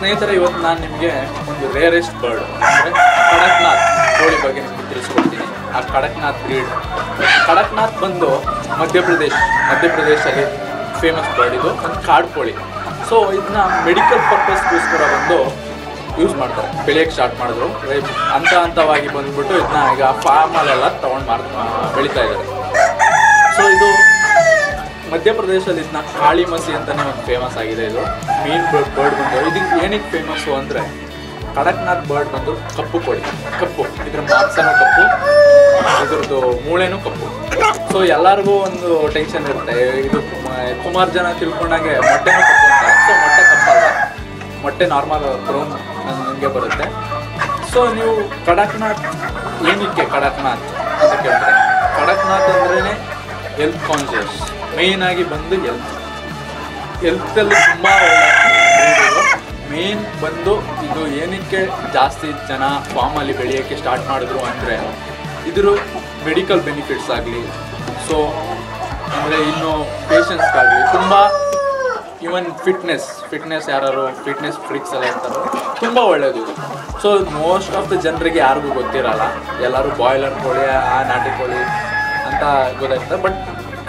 ಸ್ನೇಹಿತರೆ, ಇವತ್ತು ನಾನು ನಿಮಗೆ ಒಂದು ರೇರೆಸ್ಟ್ ಬರ್ಡ್ ಅಂದರೆ ಕಡಕ್ನಾಥ್ ಕೋಳಿ ಬಗ್ಗೆ ನಿಮಗೆ ತಿಳಿಸ್ಕೊಡ್ತೀನಿ. ಆ ಕಡಕ್ನಾಥ್ ಬ್ರೀಡ್ ಕಡಕ್ನಾಥ್ ಬಂದು ಮಧ್ಯಪ್ರದೇಶ್ ಮಧ್ಯಪ್ರದೇಶಲ್ಲಿ ಫೇಮಸ್ ಬರ್ಡ್ ಇದು, ಒಂದು ಕಾಡು ಕೋಳಿ. ಸೊ ಇದನ್ನ ಮೆಡಿಕಲ್ ಪರ್ಪಸ್ಗೋಸ್ಕರ ಬಂದು ಯೂಸ್ ಮಾಡ್ತಾರೆ. ಬೆಳೆಯೋಕ್ಕೆ ಸ್ಟಾರ್ಟ್ ಮಾಡಿದ್ರು. ಹಂತ ಹಂತವಾಗಿ ಬಂದ್ಬಿಟ್ಟು ಇದನ್ನ ಈಗ ಫಾರ್ಮಲ್ಲೆಲ್ಲ ತೊಗೊಂಡು ಮಾರ್ ಬೆಳೀತಾ ಇದ್ದಾರೆ. ಸೊ ಇದು ಮಧ್ಯಪ್ರದೇಶದಲ್ಲಿ ಇದನ್ನ ಕಾಳಿ ಮಸಿ ಅಂತಲೇ ಒಂದು ಫೇಮಸ್ ಆಗಿದೆ ಇದು. ಮೀನ್ ಬರ್ಡ್ ಬರ್ಡ್ ಬಂದು ಇದು ಏನಕ್ಕೆ ಫೇಮಸ್ಸು ಅಂದರೆ ಕಡಕ್ನಾಥ್ ಬರ್ಡ್ ಬಂದು ಕಪ್ಪು ಕೋಳಿ. ಕಪ್ಪು. ಇದ್ರ ಮಾಂಸನೂ ಕಪ್ಪು, ಇದ್ರದ್ದು ಮೂಳೆನೂ ಕಪ್ಪು. ಸೊ ಎಲ್ಲರಿಗೂ ಒಂದು ಟೆನ್ಷನ್ ಇರುತ್ತೆ. ಇದು ಕುಮಾರ್ ಜನ ತಿಳ್ಕೊಂಡಾಗೆ ಮೊಟ್ಟೆನೂ ಕಪ್ಪು ಅಂತ. ಸೊ ಮೊಟ್ಟೆ ಕಪ್ಪಲ್ಲ ಮೊಟ್ಟೆ ನಾರ್ಮಲ್ ಬ್ರೌನ್ ಹಂಗೆ ಬರುತ್ತೆ. ಸೊ ನೀವು ಕಡಕ್ನಾಥ್ ಏನಕ್ಕೆ ಕಡಕ್ನಾಥ್ ಅಂತ ಕೇಳ್ತಾರೆ? ಕಡಕ್ನಾಥ್ ಅಂದ್ರೇ ಹೆಲ್ತ್ ಕಾನ್ಷಿಯಸ್ ಮೇಯ್ನ್ ಆಗಿ ಬಂದು ಎಲ್ತ್ ಹೆಲ್ತಲ್ಲಿ ತುಂಬ ಮೇನ್ ಬಂದು ಇದು ಏನಕ್ಕೆ ಜಾಸ್ತಿ ಜನ ಫಾರ್ಮಲ್ಲಿ ಬೆಳೆಯೋಕ್ಕೆ ಸ್ಟಾರ್ಟ್ ಮಾಡಿದ್ರು ಅಂದರೆ ಇದ್ರ ಮೆಡಿಕಲ್ ಬೆನಿಫಿಟ್ಸ್ ಆಗಲಿ. ಸೊ ಅಂದರೆ ಇನ್ನು ಪೇಷಂಟ್ಸ್ಗಾಗಲಿ ತುಂಬ ಇವನ್ ಫಿಟ್ನೆಸ್ ಫಿಟ್ನೆಸ್ ಯಾರು ಫಿಟ್ನೆಸ್ ಫ್ರಿಕ್ಸ್ ಎಲ್ಲ ಇರ್ತಾರೋ. ತುಂಬ ಒಳ್ಳೆಯದು ಸೊ ಮೋಸ್ಟ್ ಆಫ್ ದ ಜನರಿಗೆ ಯಾರಿಗೂ ಗೊತ್ತಿರಲ್ಲ. ಎಲ್ಲರೂ ಬಾಯ್ಲರ್ ಕೋಳಿ, ಆ ನಾಟಿ ಕೋಳಿ ಅಂತ ಗೊತ್ತಾಗ್ತದೆ. ಬಟ್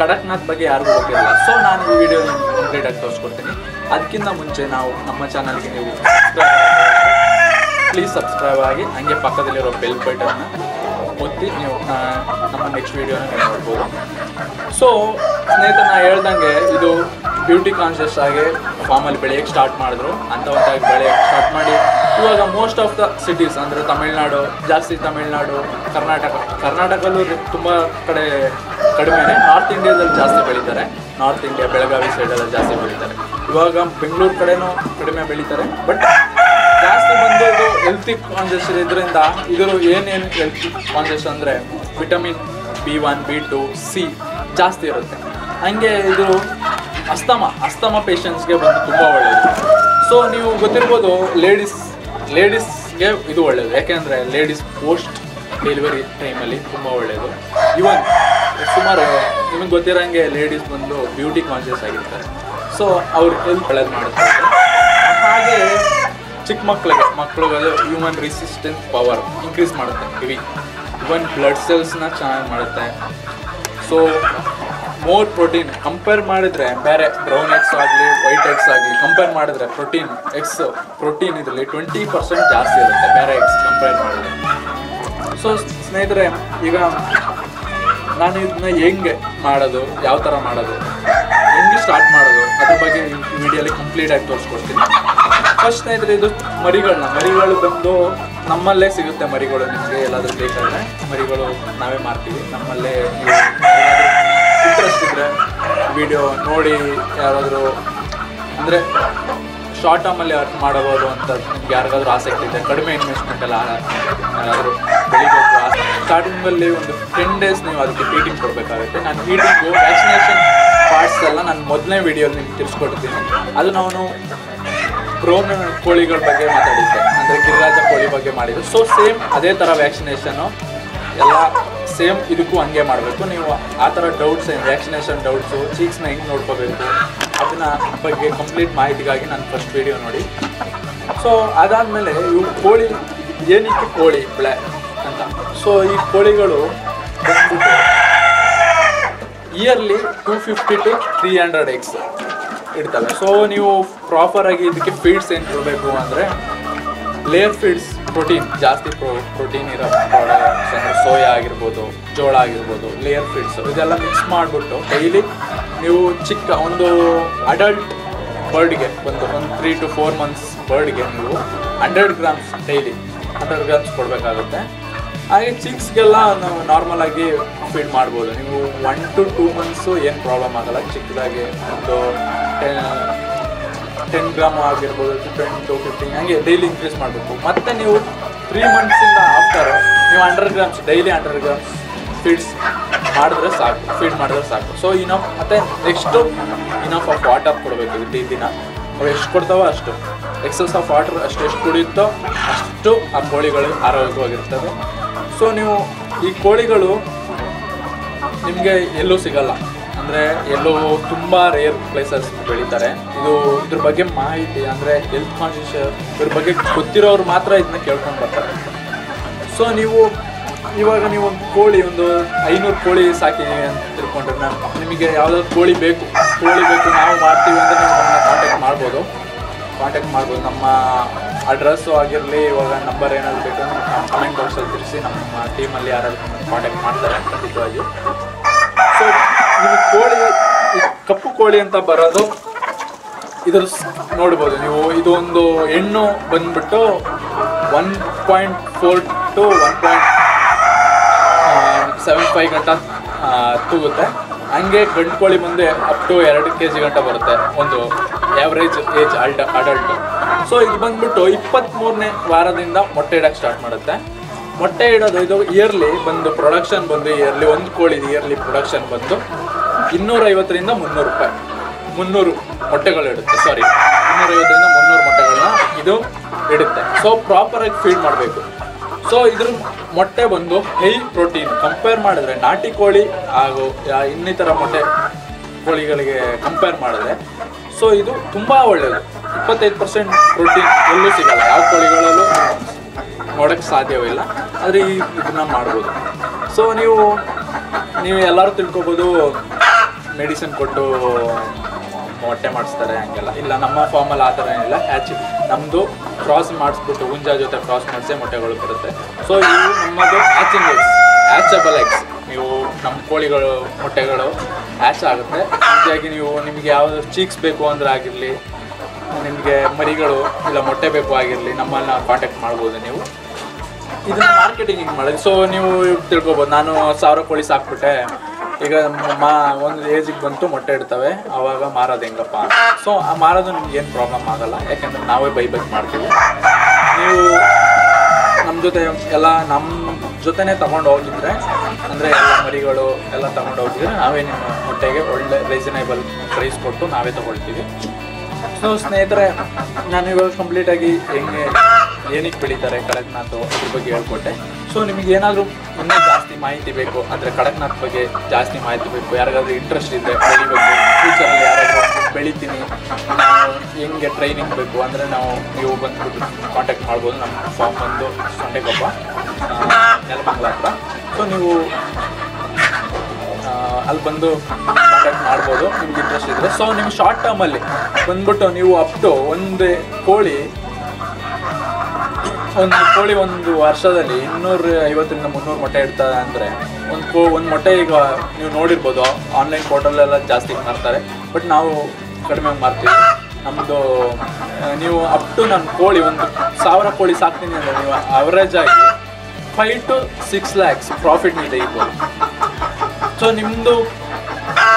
ಕಡಕ್ನಾಥ್ ಬಗ್ಗೆ ಯಾರಿಗೂ ಗೊತ್ತಿರಲ್ಲ ಸೊ ನಾನು ಈ ವಿಡಿಯೋ ಕಂಪ್ಲೀಟ್ ಆಗಿ ತೋರಿಸ್ಕೊಡ್ತೀನಿ. ಅದಕ್ಕಿಂತ ಮುಂಚೆ ನಾವು ನಮ್ಮ ಚಾನಲ್ಗೆ ನೀವು ಪ್ಲೀಸ್ ಸಬ್ಸ್ಕ್ರೈಬ್ ಆಗಿ, ಹಂಗೆ ಪಕ್ಕದಲ್ಲಿರೋ ಬೆಲ್ ಬಟನ್ನ ಒತ್ತಿ ನೀವು ನಮ್ಮ ನೆಕ್ಸ್ಟ್ ವೀಡಿಯೋನ ನೋಡ್ಬೋದು. ಸೊ ಸ್ನೇಹಿತರೆ, ನಾ ಹೇಳ್ದಂಗೆ ಇದು ಬ್ಯೂಟಿ ಕಾನ್ಷಿಯಸ್ ಆಗಿ ಫಾರ್ಮಲ್ಲಿ ಬೆಳೆಯೋಕ್ಕೆ ಸ್ಟಾರ್ಟ್ ಮಾಡಿದ್ರು. ಅಂಥವಂತಾಗಿ ಬೆಳೆಯೋಕ್ಕೆ ಸ್ಟಾರ್ಟ್ ಮಾಡಿ, ಇವಾಗ ಮೋಸ್ಟ್ ಆಫ್ ದ ಸಿಟೀಸ್ ಅಂದರೆ ತಮಿಳ್ನಾಡು, ಜಾಸ್ತಿ ತಮಿಳ್ನಾಡು, ಕರ್ನಾಟಕ ಕರ್ನಾಟಕದಲ್ಲೂ ತುಂಬ ಕಡೆ ಕಡಿಮೆನೆ ನಾರ್ತ್ ಇಂಡಿಯಾದಲ್ಲಿ ಜಾಸ್ತಿ ಬೆಳೀತಾರೆ. ನಾರ್ತ್ ಇಂಡಿಯಾ ಬೆಳಗಾವಿ ಸೈಡಲ್ಲಿ ಜಾಸ್ತಿ ಬೆಳೀತಾರೆ. ಇವಾಗ ಬೆಂಗಳೂರು ಕಡೆನೂ ಕಡಿಮೆ ಬೆಳೀತಾರೆ. ಬಟ್ ಜಾಸ್ತಿ ಬಂದು ಇದು ಹೆಲ್ತಿ ಕಾನ್ಷಿಯಸ್ ಇದರಿಂದ ಇದರ ಏನೇನು ಹೆಲ್ತಿ ಕಾನ್ಷಿಯಸ್ ಅಂದರೆ vitamin B one B two C ಜಾಸ್ತಿ ಇರುತ್ತೆ. ಹಂಗೆ ಇದು ಅಸ್ತಮ ಅಸ್ತಮ ಪೇಷಂಟ್ಸ್ಗೆ ಬಂದು ತುಂಬ ಒಳ್ಳೆಯದು ಸೊ ನೀವು ಗೊತ್ತಿರ್ಬೋದು ಲೇಡೀಸ್ ಲೇಡೀಸ್ಗೆ ಇದು ಒಳ್ಳೆಯದು ಯಾಕೆಂದರೆ ಲೇಡೀಸ್ ಪೋಸ್ಟ್ ಡೆಲಿವರಿ ಟೈಮಲ್ಲಿ ತುಂಬ ಒಳ್ಳೆಯದು ಇವನ್ ಸುಮಾರು, ನಿಮಗೆ ಗೊತ್ತಿರೋಂಗೆ ಲೇಡೀಸ್ ಬಂದು ಬ್ಯೂಟಿ ಕಾನ್ಷಿಯಸ್ ಆಗಿರ್ತಾರೆ. ಸೊ ಅವ್ರು ಹೆಲ್ತ್ ಒಳ್ಳೇದು ಮಾಡ್ತಾರೆ ಹಾಗೆ ಚಿಕ್ಕ ಮಕ್ಕಳಿಗೆ ಮಕ್ಕಳಿಗೆ ಹ್ಯೂಮನ್ ರೆಸಿಸ್ಟೆನ್ಸ್ ಪವರ್ ಇನ್ಕ್ರೀಸ್ ಮಾಡುತ್ತೆ. ಕಿವಿ ಇವನ್ ಬ್ಲಡ್ ಸೆಲ್ಸ್ನ ಚೆನ್ನಾಗಿ ಮಾಡುತ್ತೆ. ಸೊ ಮೋರ್ ಪ್ರೋಟೀನ್ ಕಂಪೇರ್ ಮಾಡಿದ್ರೆ ಬೇರೆ ಬ್ರೌನ್ ಎಗ್ಸ್ ಆಗಲಿ ವೈಟ್ ಎಗ್ಸ್ ಆಗಲಿ ಕಂಪೇರ್ ಮಾಡಿದ್ರೆ ಪ್ರೋಟೀನ್ ಎಗ್ಸ್ ಪ್ರೋಟೀನ್ ಇದರಲ್ಲಿ ಟ್ವೆಂಟಿ ಪರ್ಸೆಂಟ್ ಜಾಸ್ತಿ ಇರುತ್ತೆ ಬೇರೆ ಎಗ್ಸ್ ಕಂಪೇರ್ ಮಾಡಿದ್ರೆ. ಸೊ ಸ್ನೇಹಿತರೆ, ಈಗ ನಾನು ಇದನ್ನ ಹೆಂಗೆ ಮಾಡೋದು, ಯಾವ ಥರ ಮಾಡೋದು, ಹೆಂಗೆ ಸ್ಟಾರ್ಟ್ ಮಾಡೋದು, ಅದ್ರ ಬಗ್ಗೆ ಮೀಡಿಯಲ್ಲಿ ವಿಡಿಯೋಲಿ ಕಂಪ್ಲೀಟ್ ಆಗಿ ತೋರಿಸ್ಕೊಡ್ತೀನಿ. ಫಸ್ಟ್ ಇದ್ರೆ ಇದು ಮರಿಗಳನ್ನ ಮರಿಗಳು ಬಂದು ನಮ್ಮಲ್ಲೇ ಸಿಗುತ್ತೆ ಮರಿಗಳು ನಿಮಗೆ, ಎಲ್ಲಾದರೂ ಬೇಕಾದರೆ. ಮರಿಗಳು ನಾವೇ ಮಾರ್ತೀವಿ, ನಮ್ಮಲ್ಲೇ ಇಂಟ್ರೆಸ್ಟ್ ಇದ್ದರೆ ವಿಡಿಯೋ ನೋಡಿ, ಯಾರಾದರೂ ಅಂದರೆ ಶಾರ್ಟ್ ಟರ್ಮಲ್ಲಿ ಅರ್ನ್ ಮಾಡಬಹುದು ಅಂತ ನಿಮ್ಗೆ ಯಾರಿಗಾದ್ರೂ ಆಸಕ್ತಿ ಇದೆ ಕಡಿಮೆ ಇನ್ವೆಸ್ಟ್ಮೆಂಟ್ ಎಲ್ಲ ಯಾರಾದರೂ ಬೆಳಿಬೇಕು ಸ್ಟಾರ್ಟಿಂಗಲ್ಲಿ ಒಂದು ಟೆನ್ ಡೇಸ್ ನೀವು ಅದಕ್ಕೆ ಫೀಟಿಂಗ್ ಕೊಡಬೇಕಾಗುತ್ತೆ. ನಾನು ಫೀಟಿಂಗು ವ್ಯಾಕ್ಸಿನೇಷನ್ ಪಾರ್ಟ್ಸ್ ಎಲ್ಲ ನಾನು ಮೊದಲನೇ ವಿಡಿಯೋಲಿ ನಿಮ್ಗೆ ತಿಳಿಸ್ಕೊಡ್ತೀನಿ ಅದು ನಾನು ಬ್ರೌನ್ ಕೋಳಿಗಳ ಬಗ್ಗೆ ಮಾತಾಡಿದ್ದೆ. ಅಂದರೆ ಗಿರಿರಾಜ ಕೋಳಿ ಬಗ್ಗೆ ಮಾಡಿದ್ದು. ಸೊ ಸೇಮ್ ಅದೇ ಥರ ವ್ಯಾಕ್ಸಿನೇಷನು ಎಲ್ಲ ಸೇಮ್ ಇದಕ್ಕೂ ಹಂಗೆ ಮಾಡಬೇಕು. ನೀವು ಆ ಥರ ಡೌಟ್ಸ್ ಏನು ವ್ಯಾಕ್ಸಿನೇಷನ್ ಡೌಟ್ಸು ಚೀಕ್ಸ್ನ ಹೆಂಗೆ ನೋಡ್ಕೋಬೇಕು, ಅದನ್ನ ಬಗ್ಗೆ ಕಂಪ್ಲೀಟ್ ಮಾಹಿತಿಗಾಗಿ ನಾನು ಫಸ್ಟ್ ವಿಡಿಯೋ ನೋಡಿ. ಸೊ ಅದಾದಮೇಲೆ ಇವು ಕೋಳಿ ಏನಿತ್ತು ಕೋಳಿ ಬೆಳೆ ಅಂತ. ಸೊ ಈ ಕೋಳಿಗಳು yearly two fifty to three hundred eggs ಇಡ್ತವೆ. ಸೊ ನೀವು ಪ್ರಾಪರಾಗಿ ಇದಕ್ಕೆ ಫೀಡ್ಸ್ ಏನು ಕೊಡಬೇಕು ಅಂದರೆ ಲೇಯರ್ ಫೀಡ್ಸ್ ಪ್ರೋಟೀನ್, ಜಾಸ್ತಿ ಪ್ರೋ, ಪ್ರೋಟೀನ್ ಇರೋ ಪ್ರಾಡಕ್ಟ್ಸ್ ಅಂದರೆ ಸೋಯಾ ಆಗಿರ್ಬೋದು, ಜೋಳ ಆಗಿರ್ಬೋದು ಲೇಯರ್ ಫೀಡ್ಸ್ ಇದೆಲ್ಲ ಮಿಕ್ಸ್ ಮಾಡಿಬಿಟ್ಟು ಡೈಲಿ ನೀವು ಚಿಕ್ಕ ಒಂದು ಅಡಲ್ಟ್ ಬರ್ಡ್ಗೆ ಒಂದು ಒಂದು ತ್ರೀ ಟು ಫೋರ್ ಮಂತ್ಸ್ ಬರ್ಡ್ಗೆ ನೀವು hundred grams daily hundred grams ಕೊಡಬೇಕಾಗುತ್ತೆ. ಹಾಗೆ ಚಿಕ್ಸ್ಗೆಲ್ಲ ನಾವು ನಾರ್ಮಲ್ ಆಗಿ ಫೀಡ್ ಮಾಡ್ಬೋದು. ನೀವು ಒನ್ ಟು ಟೂ ಮಂತ್ಸು ಏನು ಪ್ರಾಬ್ಲಮ್ ಆಗಲ್ಲ. ಚಿಕ್ಕದಾಗಿ ಒಂದು ಟೆನ್ ಗ್ರಾಮ್ ಆಗಿರ್ಬೋದು ಟೆನ್ ಟು ಫಿಫ್ಟೀನ್ ಹಂಗೆ ಡೈಲಿ ಇನ್ಕ್ರೀಸ್ ಮಾಡಬೇಕು. ಮತ್ತೆ ನೀವು ತ್ರೀ ಮಂತ್ಸಿಂದ ಆಫ್ಟರ್ ನೀವು hundred grams daily hundred grams feeds ಮಾಡಿದ್ರೆ ಸಾಕು ಫೀಡ್ ಮಾಡಿದ್ರೆ ಸಾಕು. ಸೊ ಇನಫ್ ಮತ್ತು ನೆಕ್ಸ್ಟು ಇನಫ್ ಆಫ್ ವಾಟರ್ ಕೊಡಬೇಕು ಇಲ್ಲಿ ದಿನ. ಅವು ಎಷ್ಟು ಕೊಡ್ತಾವೋ ಅಷ್ಟು. ಎಕ್ಸಸ್ ಆಫ್ ವಾಟರ್ ಅಷ್ಟು ಎಷ್ಟು ಕುಡಿಯುತ್ತೋ ಅಷ್ಟು ಆ ಕೋಳಿಗಳು ಆರೋಗ್ಯವಾಗಿರ್ತವೆ ಸೊ ನೀವು ಈ ಕೋಳಿಗಳು ನಿಮಗೆ ಎಲ್ಲೂ ಸಿಗಲ್ಲ. ಅಂದರೆ ಎಲ್ಲೋ ತುಂಬ ರೇರ್ ಪ್ಲೇಸಸ್ ಬೆಳೀತಾರೆ. ಇದು ಇದ್ರ ಬಗ್ಗೆ ಮಾಹಿತಿ ಅಂದರೆ ಹೆಲ್ತ್ ಕಾನ್ಶಿಯಸ್ ಇದ್ರ ಬಗ್ಗೆ ಗೊತ್ತಿರೋರು ಮಾತ್ರ ಇದನ್ನ ಕೇಳ್ಕೊಂಡು ಬರ್ತಾರೆ. ಸೊ ನೀವು, ಇವಾಗ ನೀವು ಒಂದು ಕೋಳಿ, ಒಂದು ಐನೂರು ಕೋಳಿ ಸಾಕಿದ್ದೀವಿ ಅಂತ ತಿಳ್ಕೊಂಡ್ರೆ ನಾನು ನಿಮಗೆ ಯಾವುದಾದ್ರು ಕೋಳಿ ಬೇಕು ಕೋಳಿ ಬೇಕು ನಾವು ಮಾಡ್ತೀವಿ ಅಂದರೆ ನೀವು ನಮ್ಮನ್ನ ಕಾಂಟ್ಯಾಕ್ಟ್ ಮಾಡ್ಬೋದು. ಕಾಂಟ್ಯಾಕ್ಟ್ ಮಾಡ್ಬೋದು. ನಮ್ಮ ಅಡ್ರೆಸ್ಸು ಆಗಿರಲಿ, ಇವಾಗ ನಂಬರ್ ಏನಾದರೂ ಬೇಕು ನಮ್ಮ ಕಮೆಂಟ್ ಬಾಕ್ಸಲ್ಲಿ ತಿಳಿಸಿ ನಮ್ಮ ಟೀಮಲ್ಲಿ ಯಾರಾದರೂ ಕಾಂಟ್ಯಾಕ್ಟ್ ಮಾಡ್ತಾರೆ ಖಂಡಿತವಾಗಿ ನಿಮಗೆ ಕೋಳಿ ಕಪ್ಪು ಕೋಳಿ ಅಂತ ಬರೋದು ಇದ್ರ ನೋಡ್ಬೋದು. ನೀವು ಇದು ಒಂದು ಹೆಣ್ಣು ಬಂದ್ಬಿಟ್ಟು one point four to one point seven five ಗಂಟ ತೂಗುತ್ತೆ. ಹಂಗೆ ಗಂಡು ಕೋಳಿ ಮುಂದೆ ಅಪ್ ಟು ಎರಡು ಕೆ ಜಿ ಗಂಟ ಬರುತ್ತೆ ಒಂದು ಆ್ಯಾವ್ರೇಜ್ ಏಜ್ ಅಲ್ಟ್ ಅಡಲ್ಟು ಸೊ ಇದು ಬಂದ್ಬಿಟ್ಟು ಇಪ್ಪತ್ತ್ಮೂರನೇ ವಾರದಿಂದ ಮೊಟ್ಟೆ ಇಡಕ್ಕೆ ಸ್ಟಾರ್ಟ್ ಮಾಡುತ್ತೆ. ಮೊಟ್ಟೆ ಇಡೋದು ಇದು ಇಯರ್ಲಿ ಬಂದು ಪ್ರೊಡಕ್ಷನ್ ಬಂದು ಇಯರ್ಲಿ ಒಂದು ಕೋಳಿ ಇಯರ್ಲಿ ಪ್ರೊಡಕ್ಷನ್ ಬಂದು ಇನ್ನೂರೈವತ್ತರಿಂದ ಮುನ್ನೂರು ರೂಪಾಯಿ. ಮುನ್ನೂರು ಮೊಟ್ಟೆಗಳು ಇಡುತ್ತೆ ಸಾರಿ ಇನ್ನೂರೈವತ್ತರಿಂದ ಮುನ್ನೂರು ಮೊಟ್ಟೆಗಳನ್ನ ಇದು ಇಡುತ್ತೆ. ಸೊ ಪ್ರಾಪರಾಗಿ ಫೀಡ್ ಮಾಡಬೇಕು. ಸೊ ಇದ್ರ ಮೊಟ್ಟೆ ಬಂದು ಹೈ ಪ್ರೋಟೀನ್ ಕಂಪೇರ್ ಮಾಡಿದ್ರೆ ನಾಟಿ ಕೋಳಿ ಹಾಗೂ ಇನ್ನಿತರ ಮೊಟ್ಟೆ ಕೋಳಿಗಳಿಗೆ ಕಂಪೇರ್ ಮಾಡಿದ್ರೆ ಸೊ ಇದು ತುಂಬ ಒಳ್ಳೆಯದು ಇಪ್ಪತ್ತೈದು ಪರ್ಸೆಂಟ್ ಪ್ರೋಟೀನ್ ಎಲ್ಲೂ ಸಿಗಲ್ಲ. ಯಾವ ಕೋಳಿಗಳಲ್ಲೂ ನೋಡೋಕ್ಕೆ ಸಾಧ್ಯವಿಲ್ಲ. ಆದರೆ ಈ ಇದನ್ನ ಮಾಡ್ಬೋದು. ಸೊ ನೀವು ನೀವು ಎಲ್ಲರೂ ತಿಳ್ಕೊಬೋದು ಮೆಡಿಸಿನ್ ಕೊಟ್ಟು ಮೊಟ್ಟೆ ಮಾಡಿಸ್ತಾರೆ ಹಂಗೆಲ್ಲ. ಇಲ್ಲ, ನಮ್ಮ ಫಾರ್ಮಲ್ಲಿ ಆ ಥರ ಏನಿಲ್ಲ ಹ್ಯಾಚ್ ನಮ್ಮದು ಕ್ರಾಸ್ ಮಾಡಿಸ್ಬಿಟ್ಟು, ಹುಂಜ ಜೊತೆ ಕ್ರಾಸ್ ಮಾಡಿಸಿ ಮೊಟ್ಟೆಗಳು ಬರುತ್ತೆ. ಸೊ ಇವು ನಮ್ಮದು ಹ್ಯಾಚಿಂಗ್ ಎಗ್ಸ್ ಹ್ಯಾಚಬಲ್ ಎಗ್ಸ್ ನೀವು ನಮ್ಮ ಕೋಳಿಗಳು, ಮೊಟ್ಟೆಗಳು ಹ್ಯಾಚ್ ಆಗುತ್ತೆ. ಹೀಗಾಗಿ ನೀವು ನಿಮಗೆ ಯಾವುದು ಚೀಕ್ಸ್ ಬೇಕು ಅಂದ್ರೆ ಆಗಿರಲಿ, ನಿಮಗೆ ಮರಿಗಳು, ಇಲ್ಲ ಮೊಟ್ಟೆ ಬೇಕು ಆಗಿರಲಿ, ನಮ್ಮನ್ನು ಕಾಂಟ್ಯಾಕ್ಟ್ ಮಾಡ್ಬೋದು ನೀವು. ಇದನ್ನು ಮಾರ್ಕೆಟಿಂಗ್ ಹಿಂಗೆ ಮಾಡೋದು ಸೊ ನೀವು ತಿಳ್ಕೊಬೋದು. ನಾನು ಸಾವಿರ ಕೋಳಿ ಸಾಕ್ಬಿಟ್ಟೆ. ಈಗ ಮಾ, ಒಂದು ಏಜಿಗೆ ಬಂತು, ಮೊಟ್ಟೆ ಇಡ್ತವೆ. ಅವಾಗ ಮಾರೋದು ಹೆಂಗಪ್ಪ? ಸೊ ಆ ಮಾರೋದು ನಿಮ್ಗೆ ಏನು ಪ್ರಾಬ್ಲಮ್ ಆಗಲ್ಲ. ಯಾಕೆಂದರೆ ನಾವೇ ಬೈಬೇಕು ಮಾಡ್ತೀವಿ. ನೀವು ನಮ್ಮ ಜೊತೆ, ಎಲ್ಲ ನಮ್ಮ ಜೊತೆನೇ ತೊಗೊಂಡು ಹೋಗಿದ್ರೆ, ಅಂದರೆ ಎಲ್ಲ ಮರಿಗಳು ಎಲ್ಲ ತೊಗೊಂಡು ಹೋಗಿದ್ರೆ, ನಾವೇ ನಿಮ್ಮ ಮೊಟ್ಟೆಗೆ ಒಳ್ಳೆ ರೀಸನೇಬಲ್ ಪ್ರೈಸ್ ಕೊಟ್ಟು ನಾವೇ ತೊಗೊಳ್ತೀವಿ. ಸೊ ಸ್ನೇಹಿತರೆ, ನಾನು ಇವಾಗ ಕಂಪ್ಲೀಟಾಗಿ ಹೆಂಗೆ ಏನಕ್ಕೆ ಬೆಳೀತಾರೆ ಕಡಕ್ನಾಥ್ ಅದ್ರ ಬಗ್ಗೆ ಹೇಳ್ಕೊಟ್ಟೆ. ಸೊ ನಿಮಗೆ ಏನಾದರೂ ಇನ್ನೂ ಜಾಸ್ತಿ ಮಾಹಿತಿ ಬೇಕು, ಅಂದರೆ ಕಡಕ್ನಾಥ್ ಬಗ್ಗೆ ಜಾಸ್ತಿ ಮಾಹಿತಿ ಬೇಕು, ಯಾರಿಗಾದ್ರೂ ಇಂಟ್ರೆಸ್ಟ್ ಇದೆ ಬೆಳಿಬೇಕು ಫ್ಯೂಚರಲ್ಲಿ ಯಾರಾದರೂ ಬೆಳಿತೀನಿ ಹೆಂಗೆ ಟ್ರೈನಿಂಗ್ ಬೇಕು ಅಂದರೆ ನಾವು ನೀವು ಬಂದುಬಿಟ್ಟು ಕಾಂಟ್ಯಾಕ್ಟ್ ಮಾಡ್ಬೋದು, ನಮ್ಮ ಫಾರ್ಮ್ ಬಂದು ಸೊಂಡೆಗೊಬ್ಬ ನೆಲಮಂಗಲ ಹತ್ರ. ಸೊ ನೀವು ಅಲ್ಲಿ ಬಂದು ಕಾಂಟ್ಯಾಕ್ಟ್ ಮಾಡ್ಬೋದು, ನಿಮ್ಗೆ ಇಂಟ್ರೆಸ್ಟ್ ಇದ್ದರೆ ಸೊ ನಿಮ್ಗೆ ಶಾರ್ಟ್ ಟರ್ಮಲ್ಲಿ ಬಂದ್ಬಿಟ್ಟು ನೀವು ಅಪ್ ಟು ಒಂದೇ ಕೋಳಿ ಒಂದು ಕೋಳಿ ಒಂದು ವರ್ಷದಲ್ಲಿ ಇನ್ನೂರ ಐವತ್ತರಿಂದ ಮುನ್ನೂರು ಮೊಟ್ಟೆ ಇಡ್ತದೆ ಅಂದರೆ ಒಂದು ಕೋ, ಒಂದು ಮೊಟ್ಟೆ ಈಗ ನೀವು ನೋಡಿರ್ಬೋದು ಆನ್ಲೈನ್ ಪೋರ್ಟಲ್ಲೆಲ್ಲ ಜಾಸ್ತಿ ಮಾರ್ತಾರೆ. ಬಟ್ ನಾವು ಕಡಿಮೆ ಮಾರ್ತೀವಿ. ನಮ್ಮದು ನೀವು ಅಪ್ ಟು ನನ್ನ ಕೋಳಿ ಒಂದು ಸಾವಿರ ಕೋಳಿ ಸಾಕ್ತೀನಿ ಅಂದರೆ ನೀವು ಅವರೇಜ್ ಆಗಿ five to six lakhs profit ನೀವು ತೆಗಿಬೋದು. ಸೊ ನಿಮ್ಮದು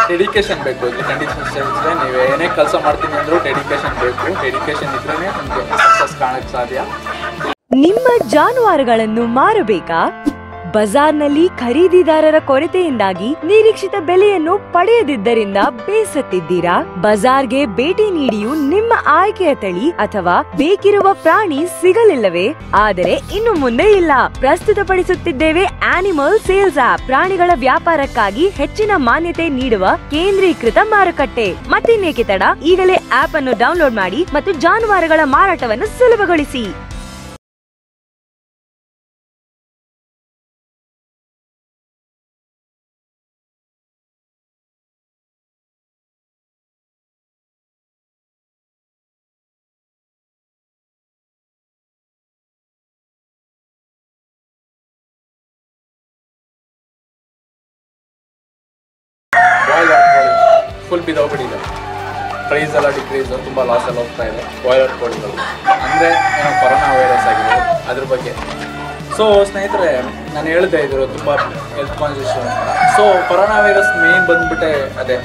ಡೆಡಿಕೇಶನ್ ಬೇಕು. ಕಂಡೀಷನ್ ನೀವು ಏನೇ ಕೆಲಸ ಮಾಡ್ತೀನಿ ಅಂದರೂ ಡೆಡಿಕೇಶನ್ ಬೇಕು. ಡೆಡಿಕೇಶನ್ ಇದ್ರೇ ನಿಮಗೆ ಸಕ್ಸಸ್ ಕಾಣಕ್ಕೆ ಸಾಧ್ಯ. ನಿಮ್ಮ ಜಾನುವಾರುಗಳನ್ನು ಮಾರಬೇಕಾ? ಬಜಾರ್ನಲ್ಲಿ ಖರೀದಿದಾರರ ಕೊರತೆಯಿಂದಾಗಿ ನಿರೀಕ್ಷಿತ ಬೆಲೆಯನ್ನು ಪಡೆಯದಿದ್ದರಿಂದ ಬೇಸತ್ತಿದ್ದೀರಾ? ಬಜಾರ್ಗೆ ಭೇಟಿ ನೀಡಿಯೂ ನಿಮ್ಮ ಆಯ್ಕೆಯ ತಳಿ ಅಥವಾ ಬೇಕಿರುವ ಪ್ರಾಣಿ ಸಿಗಲಿಲ್ಲವೇ? ಆದರೆ ಇನ್ನು ಮುಂದೆ ಇಲ್ಲ. ಪ್ರಸ್ತುತಪಡಿಸುತ್ತಿದ್ದೇವೆ ಆನಿಮಲ್ ಸೇಲ್ಸ್ ಆಪ್ ಪ್ರಾಣಿಗಳ ವ್ಯಾಪಾರಕ್ಕಾಗಿ ಹೆಚ್ಚಿನ ಮಾನ್ಯತೆ ನೀಡುವ ಕೇಂದ್ರೀಕೃತ ಮಾರುಕಟ್ಟೆ. ಮತ್ತಿನ್ನೇಕೆ ತಡ? ಈಗಲೇ ಆಪ್ ಅನ್ನು ಡೌನ್ಲೋಡ್ ಮಾಡಿ ಮತ್ತು ಜಾನುವಾರುಗಳ ಮಾರಾಟವನ್ನು ಸುಲಭಗೊಳಿಸಿ. ಫುಲ್ ಬಿದ್ದೋಗ್ಬಿಟ್ಟಿದೆ ಪ್ರೈಸ್ ಎಲ್ಲ ಡಿಕ್ರೀಸ್ ತುಂಬ ಲಾಸ್ ಎಲ್ಲ ಹೋಗ್ತಾ ಇದೆ. ಬಾಯ್ಲರ್ ಕೋಳಿಗಳು. ಅಂದರೆ, ಏನೋ ಕೊರೋನಾ ವೈರಸ್ ಆಗಿದೆ. ಅದ್ರ ಬಗ್ಗೆ. ಸೊ ಸ್ನೇಹಿತರೆ, ನಾನು ಹೇಳಿದೆ ಇದ್ರು, ತುಂಬ ಹೆಲ್ತ್ ಕಾನ್ಶಿಯಸ್ ಅಂತ. ಸೊ ಕೊರೋನಾ ವೈರಸ್ ಮೇನ್ ಬಂದ್ಬಿಟ್ಟೆ ಅದೇ.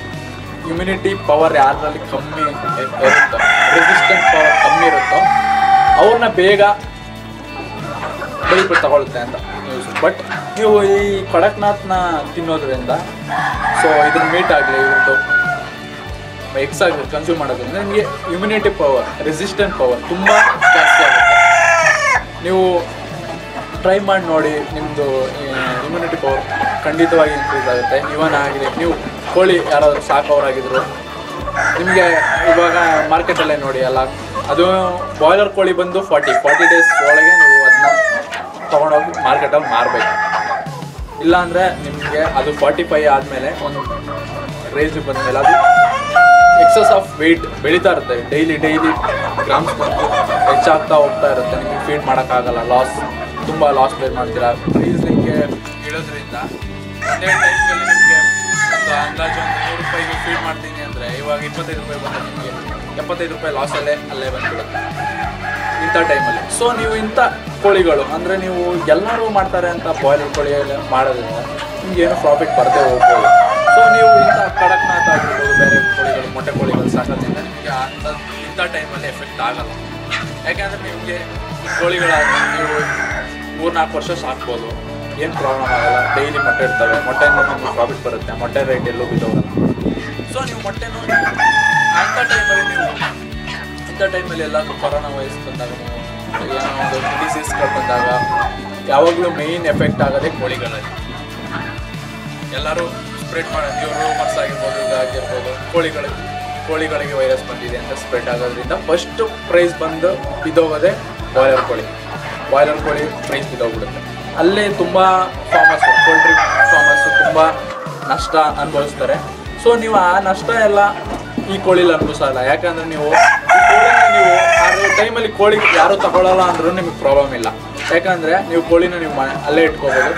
ಇಮ್ಯುನಿಟಿ ಪವರ್ ಯಾರಲ್ಲಿ ಕಮ್ಮಿ ಇರುತ್ತೋ ರೆಸಿಸ್ಟೆನ್ಸ್ ಪವರ್ ಕಮ್ಮಿ ಇರುತ್ತೋ? ಅವ್ರನ್ನ ಬೇಗ ಬೆಳಿಬಿಟ್ಟು ತಗೊಳುತ್ತೆ ಅಂತ ನ್ಯೂಸ್ ಬಟ್ ನೀವು ಈ ಕಡಕ್ನಾಥ್ನ ತಿನ್ನೋದ್ರಿಂದ ಸೊ ಇದನ್ನ ಮೀಟ್ ಆಗಲಿ ಇವ್ರದ್ದು ಎಕ್ಸ್ ಆಗಿ ಕನ್ಸ್ಯೂಮ್ ಮಾಡೋದ್ರಿಂದ ನಿಮಗೆ ಇಮ್ಯುನಿಟಿ ಪವರ್ ರೆಸಿಸ್ಟೆಂಟ್ ಪವರ್ ತುಂಬ ಜಾಸ್ತಿ ಆಗುತ್ತೆ. ನೀವು ಟ್ರೈ ಮಾಡಿ ನೋಡಿ ನಿಮ್ಮದು ಇಮ್ಯುನಿಟಿ ಪವರ್ ಖಂಡಿತವಾಗಿ ಇನ್ಕ್ರೀಸ್ ಆಗುತ್ತೆ. ಇವನ್ ಆಗಿದೆ ನೀವು ಕೋಳಿ ಯಾರಾದರೂ ಸಾಕೋರಾಗಿದ್ರು ನಿಮಗೆ ಇವಾಗ ಮಾರ್ಕೆಟಲ್ಲೇ ನೋಡಿ ಅಲ್ಲ, ಅದು ಬಾಯ್ಲರ್ ಕೋಳಿ ಬಂದು ಫಾರ್ಟಿ ಫಾರ್ಟಿ ಡೇಸ್ ಒಳಗೆ ನೀವು ಅದನ್ನ ತೊಗೊಂಡೋಗಿ ಮಾರ್ಕೆಟಲ್ಲಿ ಮಾರಬೇಕು. ಇಲ್ಲಾಂದರೆ ನಿಮಗೆ ಅದು ಫಾರ್ಟಿ ಫೈ ಆದಮೇಲೆ ಒಂದು ರೇಂಜ್ ಬಂದಮೇಲೆ ಅದು ಎಕ್ಸಸ್ ಆಫ್ ವೆಯ್ಟ್ ಬೆಳೀತಾ ಇರುತ್ತೆ. ಡೈಲಿ ಡೈಲಿ ಗ್ರಾಮ್ಸ್ ಹೆಚ್ಚಾಗ್ತಾ ಹೋಗ್ತಾ ಇರುತ್ತೆ. ನಿಮಗೆ ಫೀಡ್ ಮಾಡೋಕ್ಕಾಗಲ್ಲ. ಲಾಸ್ ತುಂಬ ಲಾಸ್ ಬೇರ್ ಮಾಡ್ತೀರಾ? ಪ್ರೈಸ್ ನಿಮಗೆ ಇಡೋದ್ರಿಂದ ಒಂದೇ ಟೈಮಲ್ಲಿ ನಿಮಗೆ ಒಂದು ಅಂದಾಜು ಒಂದು ನೂರು ರೂಪಾಯಿಗೆ ಫೀಡ್ ಮಾಡ್ತೀನಿ ಅಂದರೆ ಇವಾಗ ಇಪ್ಪತ್ತೈದು ರೂಪಾಯಿ ಬಂದರೆ ನಿಮಗೆ ಎಪ್ಪತ್ತೈದು ರೂಪಾಯಿ ಲಾಸಲ್ಲೇ ಅಲ್ಲೇ ಬಂದ್ಬಿಡುತ್ತೆ. ಇಂಥ ಟೈಮಲ್ಲಿ ಸೊ ನೀವು ಇಂಥ ಕೋಳಿಗಳು, ಅಂದರೆ ನೀವು ಎಲ್ಲರೂ ಮಾಡ್ತಾರೆ ಅಂತ ಬಾಯ್ಲರ್ ಕೋಳಿ ಮಾಡೋದ್ರಿಂದ ನಿಮ್ಗೆ ಏನು ಪ್ರಾಫಿಟ್ ಬರದೇ ಹೋಗ್ಬೋದು. ಸೊ ನೀವು ಇಂಥ ಕಡಕ್ನಾಥ್ ಆಗಿರ್ಬೋದು ಬೇರೆ ಕೋಳಿಗಳು, ಮೊಟ್ಟೆ ಕೋಳಿಗಳು ಸಾಕೋದ್ರಿಂದ ನಿಮಗೆ ಅಂಥ, ಇಂಥ ಟೈಮಲ್ಲಿ ಎಫೆಕ್ಟ್ ಆಗಲ್ಲ. ಯಾಕೆಂದರೆ ನಿಮಗೆ ಕೋಳಿಗಳಾಗಿ ನೀವು ಮೂರ್ನಾಲ್ಕು ವರ್ಷ ಸಾಕ್ಬೋದು. ಏನು ಪ್ರಾಬ್ಲಮ್ ಆಗಲ್ಲ. ಡೈಲಿ ಮೊಟ್ಟೆ ಇರ್ತವೆ. ಮೊಟ್ಟೆಯಿಂದ ನಿಮಗೆ ಪ್ರಾಫಿಟ್ ಬರುತ್ತೆ. ಮೊಟ್ಟೆ ರೇಟ್ ಎಲ್ಲೂ ಬಿದ್ದೋಗಲ್ಲ ಸೊ ನೀವು ಮೊಟ್ಟೆನೂ ಅಂಥ ಟೈಮಲ್ಲಿ ನೀವು ಇಂಥ ಟೈಮಲ್ಲಿ ಎಲ್ಲಾದರೂ ಕೊರೋನಾ ವೈರಸ್ ಬಂದಾಗ ಏನೋ ಒಂದು ಡಿಸೀಸ್ಗಳು ಬಂದಾಗ ಯಾವಾಗಲೂ ಮೇಯ್ನ್ ಎಫೆಕ್ಟ್ ಆಗೋದೇ ಕೋಳಿಗಳಲ್ಲಿ ಎಲ್ಲರೂ ಸ್ಪ್ರೆಡ್ ಮಾಡೋದು ರೂಮರ್ಸ್ ಆಗಿರ್ಬೋದು, ಇದಾಗಿರ್ಬೋದು, ಕೋಳಿಗಳಿಗೆ ಕೋಳಿಗಳಿಗೆ ವೈರಸ್ ಬಂದಿದೆ ಅಂತ ಸ್ಪ್ರೆಡ್ ಆಗೋದ್ರಿಂದ ಫಸ್ಟ್ ಪ್ರೈಸ್ ಬಂದು ಬಿದ್ದೋಗೋದೆ ಬಾಯ್ಲರ್ ಕೋಳಿ. ಬಾಯ್ಲರ್ ಕೋಳಿ ಪ್ರೈಸ್ ಬಿದ್ದೋಗ್ಬಿಡುತ್ತೆ. ಅಲ್ಲೇ ತುಂಬ ಫಾರ್ಮರ್ಸ್ ಪೋಲ್ಟ್ರಿ ಫಾರ್ಮರ್ಸು ತುಂಬ ನಷ್ಟ ಅನುಭವಿಸ್ತಾರೆ. ಸೊ ನೀವು ಆ ನಷ್ಟ ಎಲ್ಲ ಈ ಕೋಳಿಲಿ ಅನುಭವಿಸಲ್ಲ ಯಾಕಂದ್ರೆ ನೀವು ನೀವು ಆ ಟೈಮಲ್ಲಿ ಕೋಳಿ ಯಾರು ತಗೊಳ್ಳಲ್ಲ ಅಂದ್ರೂ ನಿಮಗೆ ಪ್ರಾಬ್ಲಮ್ ಇಲ್ಲ. ಯಾಕಂದ್ರೆ ನೀವು ಕೋಳಿನ ನೀವು ಅಲ್ಲೇ ಇಟ್ಕೋಬೋದು.